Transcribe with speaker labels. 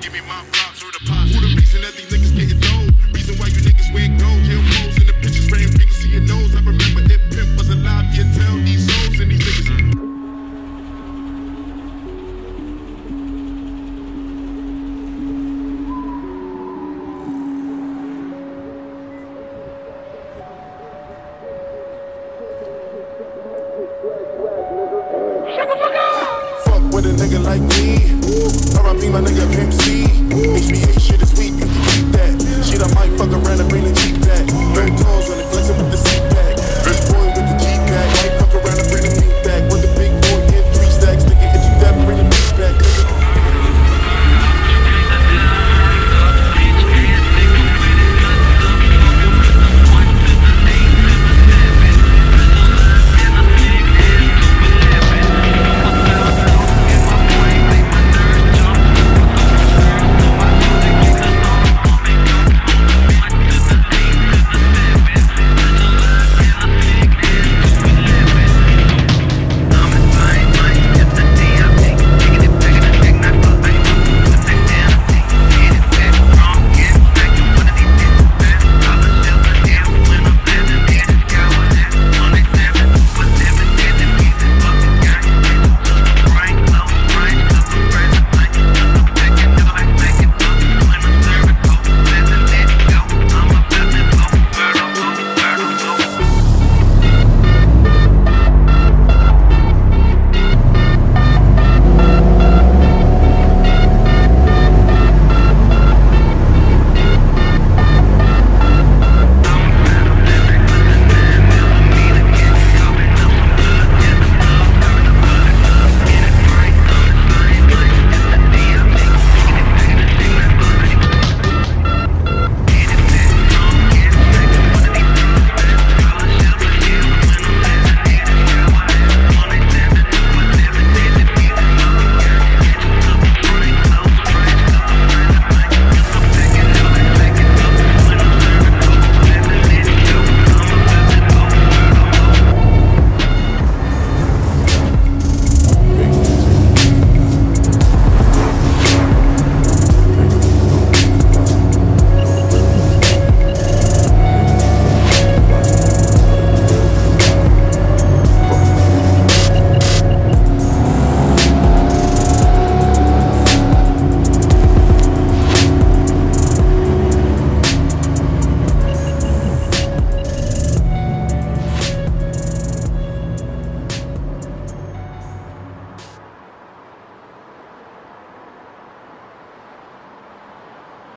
Speaker 1: give me my props or the pot. Who the reason that these niggas
Speaker 2: a nigga like me. RIP my nigga Pimp C. HBA shit is weak,